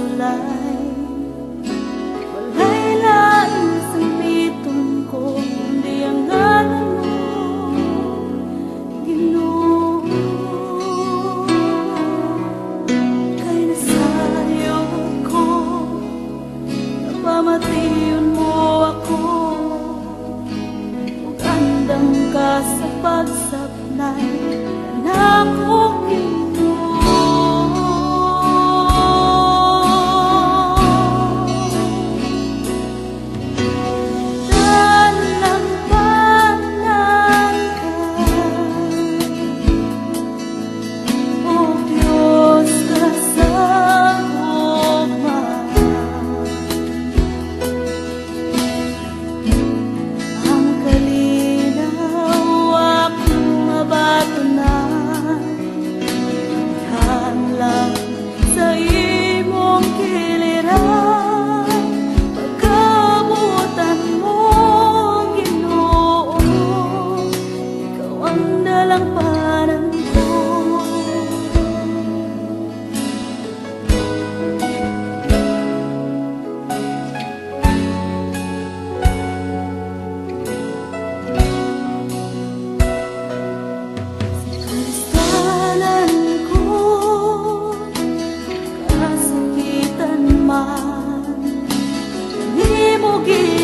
sulay. Walay nais ang bitong ko Hindi ang alam mo Ginoo. Kay nasayo ko Napamatiyon mo ako. Magandang ka sa pagsaplay Anak ko you.